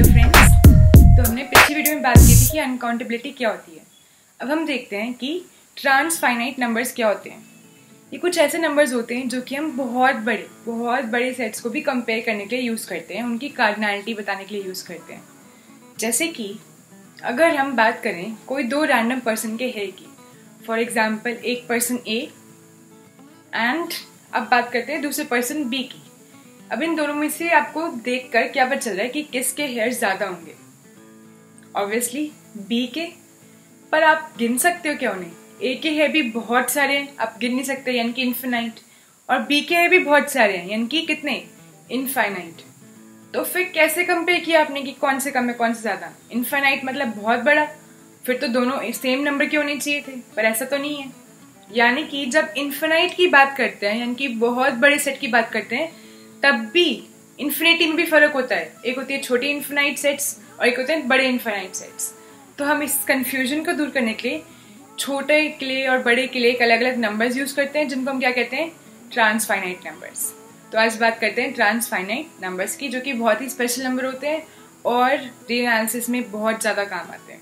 Hello friends तो हमने पिछली वीडियो में बात की थी कि अनकाउंटेबिलिटी क्या होती है। अब हम देखते हैं कि ट्रांस फाइनाइट नंबर्स क्या होते हैं। ये कुछ ऐसे नंबर्स होते हैं जो कि हम बहुत बड़े बहुत बड़े सेट्स को भी कंपेयर करने के लिए यूज़ करते हैं, उनकी कार्डनैलिटी बताने के लिए यूज़ करते हैं। जैसे कि, अगर हम बात करें कोई दो रैंडम पर्सन के हेयर की फॉर एग्ज़ाम्पल एक पर्सन ए एंड अब बात करते हैं दूसरे पर्सन बी की। अब इन दोनों में से आपको देखकर क्या पता चल रहा है कि किसके हेयर ज़्यादा होंगे। ऑब्वियसली बी के। पर आप गिन सकते हो क्या उन्हें ए के हेयर भी बहुत सारे हैं, आप गिन नहीं सकते, यानी कि इन्फिनाइट और बी के हेयर भी बहुत सारे हैं, यानी कि कितने? इनफाइनाइट तो फिर कैसे कंपेयर किया आपने कि कौन से कम है, कौन से ज़्यादा? इनफाइनाइट मतलब बहुत बड़ा। फिर तो दोनों सेम नंबर के होने चाहिए थे, पर ऐसा तो नहीं है। यानी कि जब इन्फिनाइट की बात करते हैं, यानी कि बहुत बड़े सेट की बात करते हैं तब भी इन्फिनिटी में भी फ़र्क होता है। एक होती है छोटी इन्फिनाइट सेट्स और एक होते हैं बड़े इन्फिनाइट सेट्स तो हम इस कंफ्यूजन को दूर करने के लिए छोटे के लिए और बड़े के लिए एक अलग अलग नंबर्स यूज़ करते हैं, जिनको हम क्या कहते हैं? ट्रांसफाइनाइट नंबर्स तो आज बात करते हैं ट्रांसफाइनाइट नंबर्स की, जो कि बहुत ही स्पेशल नंबर होते हैं और रियल एनालिसिस में बहुत ज़्यादा काम आते हैं।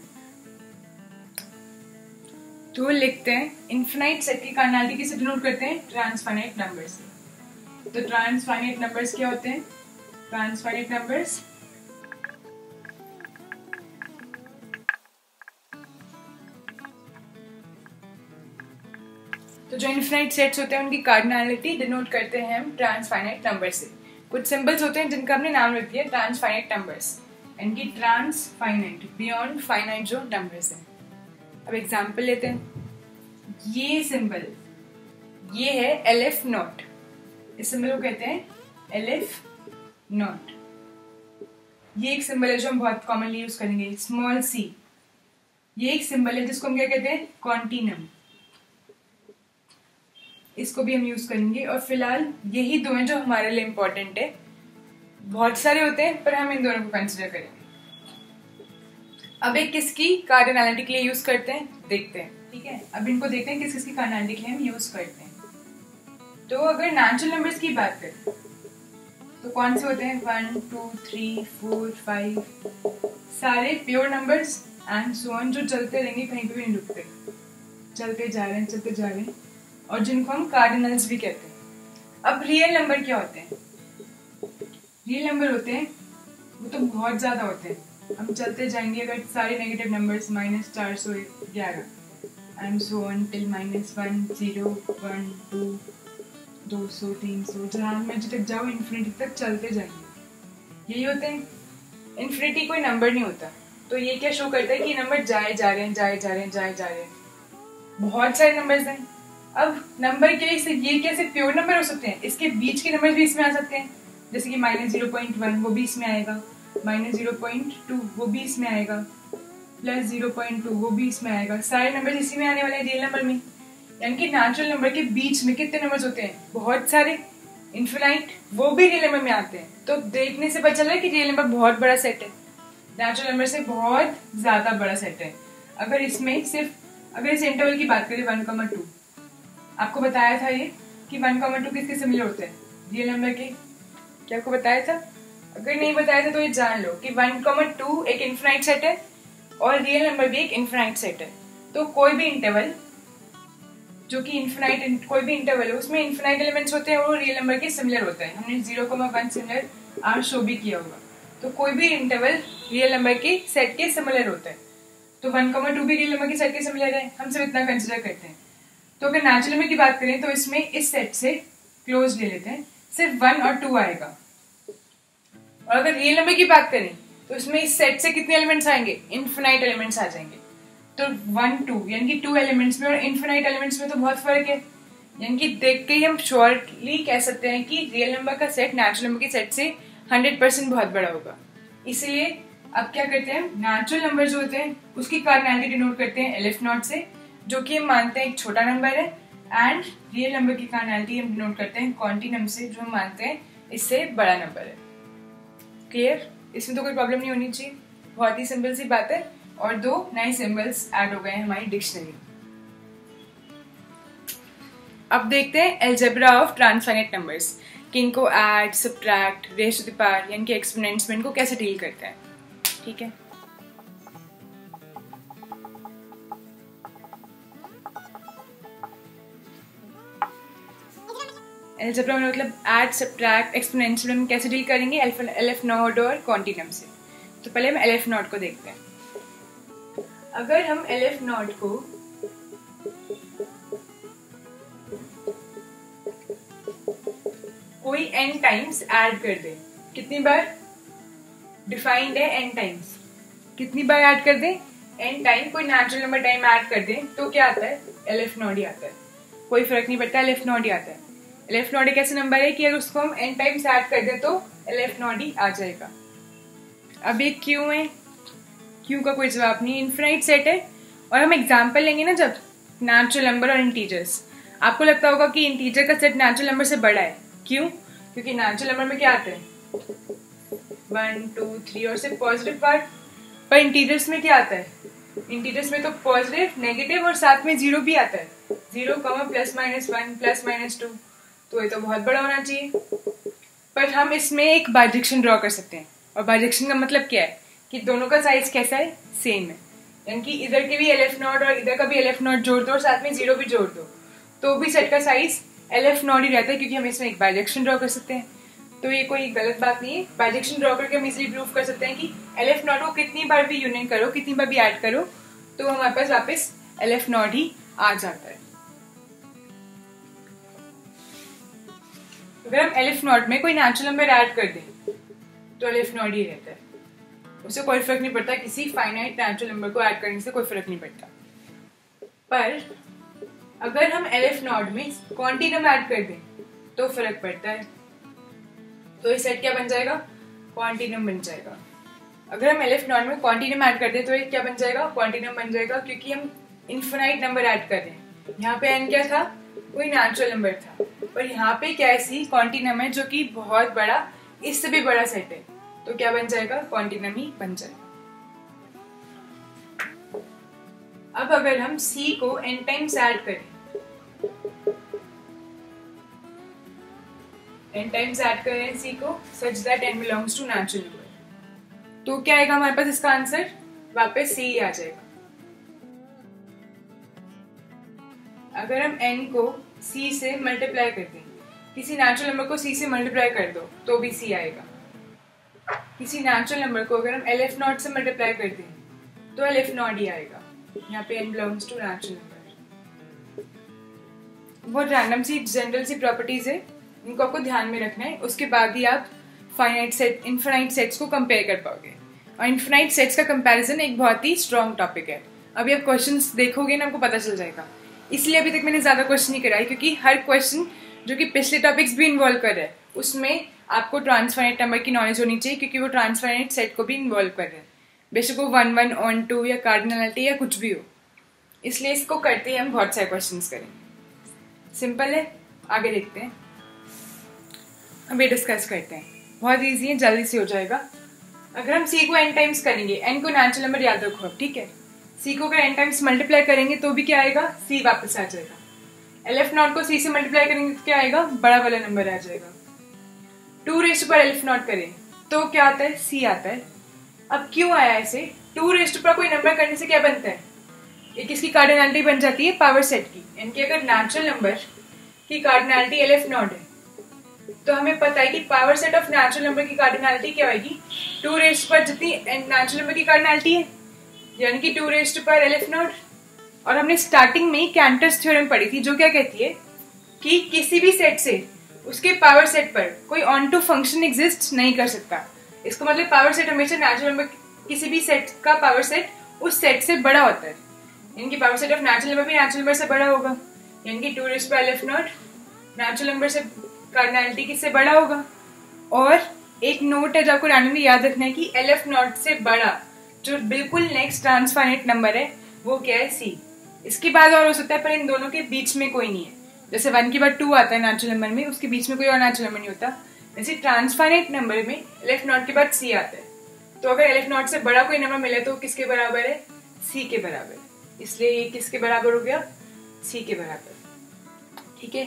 तो लिखते हैं इन्फिनाइट सेट की कार्नालिटी किसे डिनोट करते हैं? ट्रांसफाइनाइट नंबर से तो ट्रांसफाइनाइट नंबर्स क्या होते हैं? ट्रांसफाइनाइट नंबर्स तो जो इन्फिनाइट सेट्स होते हैं, उनकी कार्डिनलिटी डिनोट करते हैं हम ट्रांसफाइनाइट नंबर से। कुछ सिंबल्स होते हैं जिनका हमने नाम रख दिया ट्रांसफाइनाइट नंबर्स इनकी ट्रांसफाइनाइट बियॉन्ड फाइनाइट जो नंबर्स हैं। अब एग्जांपल लेते हैं। ये सिंबल ये है एल एफ़ नॉट इस सिंबल को कहते हैं एलिफ नॉट ये एक सिंबल है जो हम बहुत कॉमनली यूज़ करेंगे स्मॉल सी ये एक सिंबल है जिसको हम क्या कहते हैं? कॉन्टिनम इसको भी हम यूज़ करेंगे और फ़िलहाल यही दो हैं जो हमारे लिए इंपॉर्टेंट है। बहुत सारे होते हैं, पर हम इन दोनों को कंसिडर करेंगे। अब एक किसकी कार्डिनलिटी के लिए यूज़ करते हैं? देखते हैं। ठीक है? अब इनको देखते हैं किस किसकी कार्डिनलिटी के लिए हम यूज़ करते हैं। तो अगर नेचुरल नंबर्स की बात करें तो कौन से होते हैं? One two three four five सारे pure numbers and so on जो चलते रहेंगे, कहीं पे भी नहीं रुकते। चलते जा रहे हैं, चलते जा रहे हैं। और जिनको हम कार्डिनल्स भी कहते हैं। अब रियल नंबर क्या होते हैं? रियल नंबर होते हैं, वो तो बहुत ज़्यादा होते हैं। हम चलते जाएँगे अगर सारे नेगेटिव नंबर्स माइनस चार सौ ग्यारह। And so on till minus one zero one two दो सौ, तीन सौ जहाँ में तक जाओ इन्फिनिटी तक चलते जाएँगे यही होते हैं। इन्फिनिटी कोई नंबर नहीं होता। तो ये क्या शो करता है कि नंबर जाए, जा रहे हैं, जाए, जा रहे हैं, जाए, जा रहे हैं। बहुत सारे नंबर्स हैं। अब नंबर के लिए ये कैसे प्योर नंबर हो सकते हैं? इसके बीच के नंबर भी इसमें आ सकते हैं। जैसे कि माइनस ज़ीरो पॉइंट वन वो भी इसमें आएगा। माइनस ज़ीरो पॉइंट टू वो भी इसमें आएगा। प्लस ज़ीरो पॉइंट टू वो भी इसमें आएगा। सारे नंबर इसी में आने वाले हैं रियल नंबर में। यानी कि नेचुरल नंबर के बीच में कितने नंबर्स होते हैं? बहुत सारे। इन्फिनाइट वो भी रियल नंबर में आते हैं। तो देखने से पता चल रहा है कि रियल नंबर बहुत बड़ा सेट है। नेचुरल नंबर से बहुत ज़्यादा बड़ा सेट है। अगर इसमें सिर्फ़, अगर इस इंटरवल की बात करें वन कॉमर टू आपको बताया था ये कि वन कॉमर टू किसके सिमिलर होते हैं? रियल नंबर के। क्या आपको बताया था? अगर नहीं बताया था तो ये जान लो कि वन कॉमर टू एक इन्फिनाइट सेट है और रियल नंबर भी एक इन्फिनाइट सेट है। तो कोई भी इंटरवल जो कि इन्फिनाइट कोई भी इंटरवल है, उसमें इन्फिनाइट एलिमेंट्स होते हैं और रियल नंबर के सिमिलर होते हैं। हमने zero comma one similar R show भी किया होगा। तो कोई भी इंटरवल रियल नंबर के सेट के सिमिलर होता है। तो वन कोमा टू भी रियल नंबर के सेट के सिमिलर है। हम सब इतना कंसिडर करते हैं। तो अगर नेचुरल नंबर की बात करें तो इसमें इस सेट से क्लोज ले लेते हैं। सिर्फ़ वन और टू आएगा। और अगर रियल नंबर की बात करें तो इसमें इस सेट से कितने एलिमेंट्स आएँगे? इन्फिनाइट एलिमेंट्स आ जाएँगे। तो वन टू यानी कि टू एलिमेंट्स में और इन्फिनाइट एलिमेंट्स में तो बहुत फ़र्क है। यानी कि देख के ही हम श्योरली कह सकते हैं कि रियल नंबर का सेट नेचुरल नंबर के सेट से हंड्रेड परसेंट बहुत बड़ा होगा। इसलिए अब क्या करते हैं नेचुरल नंबर जो होते हैं, उसकी कार्डिनलिटी डिनोट करते हैं एलिफ नॉट से, जो कि हम मानते हैं एक छोटा नंबर है एंड रियल नंबर की कार्डिनलिटी हम डिनोट करते हैं क्वांटिनम से, जो हम मानते हैं इससे बड़ा नंबर है। क्लियर इसमें तो कोई प्रॉब्लम नहीं होनी चाहिए। बहुत ही सिंपल सी बात है। और दो नए सिंबल्स ऐड हो गए हैं हमारी डिक्शनरी अब देखते हैं एल्जेब्रा ऑफ़ ट्रांसफाइनेट नंबर्स कि इनको add subtract raise to the power यानी एक्सपोनेंट्स में इनको कैसे डील करते हैं। ठीक है? एल्जेब्रा में मतलब ऐड सब्ट्रैक्ट एक्सपोनेंशियल में कैसे डील करेंगे? एल एफ़ नॉट और क्वांटिनम से। तो पहले हम एल एफ़ नॉट को देखते हैं। अगर हम एल एफ़ नॉट को कोई एन टाइम्स ऐड कर दे, कितनी बार? डिफाइंड है एन टाइम्स कितनी बार ऐड कर दे? एन टाइम कोई नेचुरल नंबर टाइम ऐड कर दे तो क्या आता है? एल एफ़ नॉट ही आता है. कोई फ़र्क नहीं पड़ता एल एफ़ नॉट ही आता है. एल एफ़ नॉट एक ऐसा नंबर है कि अगर उसको हम एन टाइम्स ऐड कर दें तो एल एफ़ नॉट ही आ जाएगा. अब ये क्यों है? क्यों का कोई जवाब नहीं इन्फिनाइट सेट है। और हम एग्ज़ाम्पल लेंगे ना जब नेचुरल नंबर और इंटीजर्स आपको लगता होगा कि इंटीजर का सेट नेचुरल नंबर से बड़ा है। क्यों? क्योंकि नेचुरल नंबर में क्या आता है? वन टू थ्री और सिर्फ़ पॉजिटिव पार्ट पर इंटीजर्स में क्या आता है? इंटीजर्स में तो पॉजिटिव नेगेटिव और साथ में ज़ीरो भी आता है। Zero comma plus minus one plus minus two तो ये तो बहुत बड़ा होना चाहिए। पर हम इसमें एक बाइजेक्शन ड्रॉ कर सकते हैं। और बाइजेक्शन का मतलब क्या है? कि दोनों का साइज़ कैसा है? सेम है। यानी कि इधर के भी एल एफ़ नॉट और इधर का भी एल एफ़ नॉट जोड़ दो और साथ में ज़ीरो भी जोड़ दो। तो भी सेट का साइज़ एल एफ़ नॉट ही रहता है क्योंकि हम इसमें एक बाइजेक्शन ड्रॉ कर सकते हैं। तो ये कोई गलत बात नहीं है। बाइजेक्शन ड्रॉ करके हम इजिली प्रूव कर सकते हैं कि एल एफ़ नॉट को कितनी बार भी यूनियन करो, कितनी बार भी ऐड करो तो हमारे पास वापस एल एफ़ नॉट ही आ जाता है। अगर हम एलिफ नॉट में कोई नेचुरल नंबर ऐड कर दें तो एलिफ नॉट ही रहता है। उससे कोई फ़र्क नहीं पड़ता, किसी फाइनाइट नेचुरल नंबर को ऐड करने से कोई फ़र्क नहीं पड़ता। पर अगर हम एलिफ नॉट में क्वांटिनम ऐड कर दें तो फ़र्क पड़ता है। तो ये सेट क्या बन जाएगा? क्वांटिनम बन जाएगा। अगर हम एलिफ नॉट में क्वांटिनम ऐड कर दें तो ये क्या बन जाएगा? क्वांटिनम बन जाएगा, क्योंकि हम इन्फिनाइट नंबर ऐड कर रहे हैं। यहाँ पे एन क्या था? कोई नेचुरल नंबर था। पर यहाँ पे क्या ऐसी क्वांटिनम है जो कि बहुत बड़ा, इससे भी बड़ा सेट है। तो क्या बन जाएगा? क्वांटिनम ही बन जाएगा। अब अगर हम C को n टाइम्स ऐड करें। N टाइम्स ऐड करें C को such that n belongs to natural number तो क्या आएगा हमारे पास इसका आंसर वापस ही आ जाएगा। अगर हम n को c से मल्टीप्लाई कर दें, किसी नेचुरल नंबर को c से मल्टीप्लाई कर दो तो भी c आएगा। किसी नेचुरल नंबर को अगर हम एल एफ़ नॉट से मल्टीप्लाई कर दें तो एल एफ़ नॉट ही आएगा। यहाँ पे n belongs to natural number बहुत रैंडम सी जनरल सी प्रॉपर्टीज़ है, इनको आपको ध्यान में रखना है। उसके बाद ही आप फाइनाइट सेट इन्फिनाइट सेट्स को कंपेयर कर पाओगे। और इन्फिनाइट सेट्स का कंपैरिजन एक बहुत ही स्ट्रॉन्ग टॉपिक है। अभी आप क्वेश्चन देखोगे ना, आपको पता चल जाएगा। इसलिए अभी तक मैंने ज़्यादा क्वेश्चन नहीं कराई क्योंकि हर क्वेश्चन जो कि पिछले टॉपिक्स भी इन्वॉल्व कर रहे हैं, उसमें आपको ट्रांसफाइनेट नंबर की नॉलेज होनी चाहिए, क्योंकि वो ट्रांसफाइनेट सेट को भी इन्वॉल्व कर रहे हैं। बेशक वो वन वन ऑन टू या कार्डिनलिटी या कुछ भी हो। इसलिए इसको करते ही हम बहुत सारे क्वेश्चन करेंगे। सिंपल है, आगे देखते हैं। अब ये डिस्कस करते हैं। बहुत ईजी है, जल्दी से हो जाएगा। अगर हम सी को एन टाइम्स करेंगे एन को नेचुरल नंबर याद रखो अब ठीक है? सी को अगर एन टाइम्स मल्टीप्लाई करेंगे तो भी क्या आएगा? सी वापस आ जाएगा। एल एफ़ नॉट को सी से मल्टीप्लाई करेंगे तो क्या आएगा? बड़ा वाला नंबर आ जाएगा। टू रेस्ट पर एल एफ़ नॉट करें। तो क्या आता है? सी आता है। अब क्यों आया ऐसे टू रेस्ट पर कोई नंबर करने से क्या बनता है? ये किसकी कार्डिनलिटी बन जाती है? पावर सेट की। यानी कि अगर नेचुरल नंबर की कार्डिनलिटी एल एफ़ नॉट है तो हमें पता है कि power set of natural number की कार्डिनलिटी क्या होगी? टू रेस्ट पर जितनी नेचुरल नंबर की कार्डिनलिटी है, यानी कि टू रेस्ट पर एल एफ़ नॉट और हमने स्टार्टिंग में ही कैंटर्स थ्योरम पढ़ी थी, जो क्या कहती है कि किसी भी सेट से उसके पावर सेट पर कोई ऑन टू फ़ंक्शन एग्जिस्ट नहीं कर सकता। इसको मतलब पावर सेट हमेशा नेचुरल नंबर किसी भी सेट का पावर सेट उस सेट से बड़ा होता है। यानी कि power set of natural number भी नेचुरल नंबर से बड़ा होगा। यानी कि two raised naught natural number से कार्डिनलिटी किससे बड़ा होगा? और एक नोट है जो आपको रैंडमली याद रखना है कि एल एफ़ नॉट से बड़ा, जो बिल्कुल नेक्स्ट ट्रांसफाइनेट नंबर है, वो क्या है? सी इसके बाद और हो सकता है, पर इन दोनों के बीच में कोई नहीं है। जैसे वन के बाद टू आता है नेचुरल नंबर में, उसके बीच में कोई और नेचुरल नंबर नहीं होता। जैसे ट्रांसफाइनेट नंबर में एल नॉट के बाद सी आता है। तो अगर एल नॉट से बड़ा कोई नंबर मिले तो किसके बराबर है? सी के बराबर। इसलिए ये किसके बराबर हो गया? सी के बराबर। ठीक है?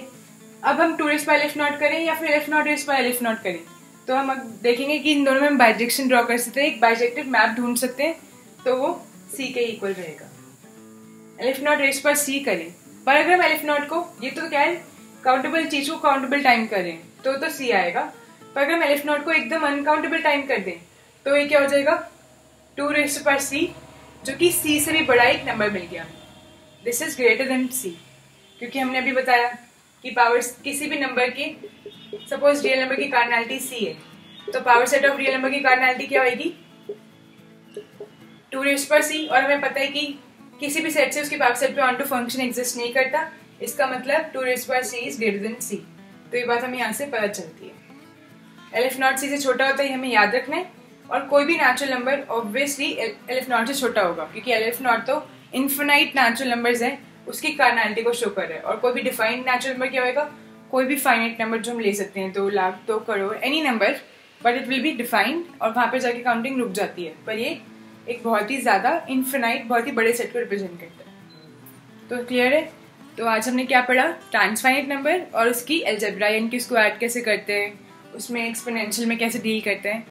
अब हम टू रेस पर एल नॉट करें या फिर एल नॉट रेस पर एल नॉट करें? तो हम देखेंगे कि इन दोनों में हम बाइजेक्शन ड्रॉ कर सकते हैं। एक बाइजेक्टिव मैप ढूंढ सकते हैं तो वो सी के इक्वल रहेगा। एलिफ नॉट रेस पर सी करें। पर अगर हम एलिफ नॉट को, ये तो क्या है? काउंटेबल चीज़ को काउंटेबल टाइम करें तो तो सी आएगा। पर अगर हम एलिफ नॉट को एकदम अनकाउंटेबल टाइम कर दें तो ये क्या हो जाएगा? टू रेस पर सी जो कि सी से भी बड़ा एक नंबर मिल गया। This is greater than C क्योंकि हमने अभी बताया कि पावर किसी भी नंबर के सपोज़ रियल नंबर की कार्डिनलिटी सी है तो power set of real number की कार्डिनलिटी क्या होगी टू रेस पर सी और हमें पता है कि किसी भी सेट से उसके पावर सेट पे ऑन टू फ़ंक्शन एग्जिस्ट नहीं करता। इसका मतलब टू रेस पर C is greater than C तो ये बात हमें यहाँ से पता चलती है। एल एफ़ नॉट सी से छोटा होता है हमें याद रखना है। और कोई भी natural number obviously aleph naught से छोटा होगा, क्योंकि एल एफ़ नॉट तो इन्फिनाइट नेचुरल नंबर्स हैं, उसकी कार्नालिटी को शो कर रहा है। और कोई भी डिफाइंड नेचुरल नंबर क्या होगा कोई भी फाइनाइट नंबर जो हम ले सकते हैं, दो लाख, दो crore any number but it will be defined और वहाँ पर जाके काउंटिंग रुक जाती है। पर ये एक बहुत ही ज़्यादा इनफिनाइट बहुत ही बड़े सेट को रिप्रेजेंट करता है। तो क्लियर है? तो आज हमने क्या पढ़ा? ट्रांसफाइनाइट नंबर और उसकी एल्जेब्रा यानी कि उसको ऐड कैसे करते हैं? उसमें एक्सपोनेंशियल में कैसे डील करते हैं?